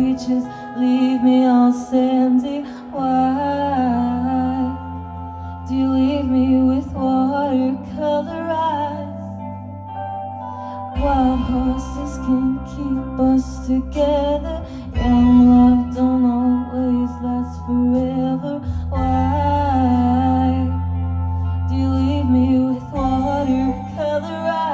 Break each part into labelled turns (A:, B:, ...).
A: beaches, leave me all sandy. Why do you leave me with watercolor eyes? Wild horses can keep us together. Young love don't always last forever. Why do you leave me with watercolor eyes?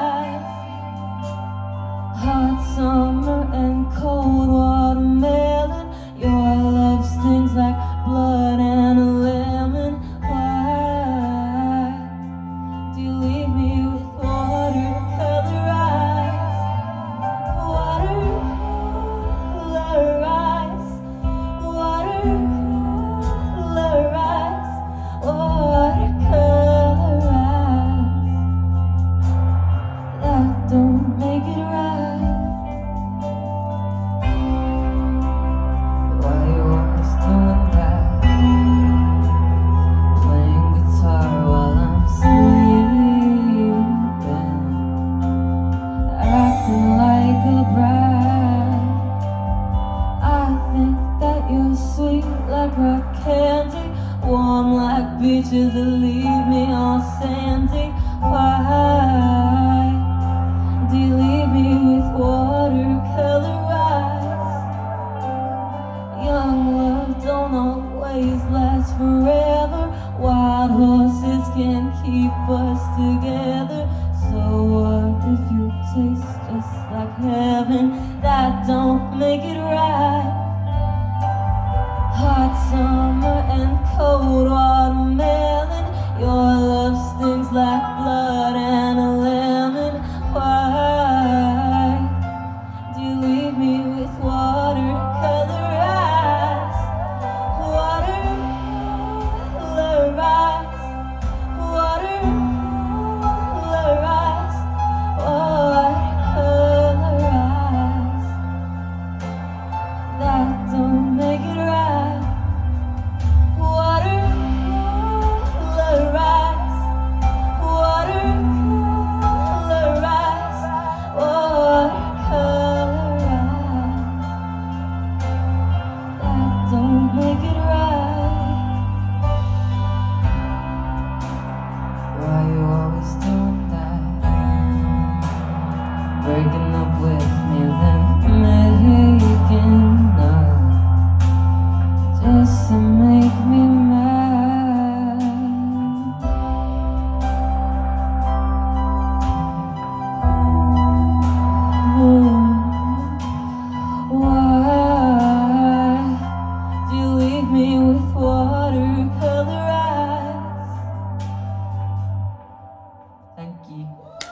A: Warm like beaches that leave me all sandy. Why do you leave me with watercolor eyes? Young love don't always last forever. Wild horses can keep us together. So what if you taste just like heaven? That don't make it right. Why you always doing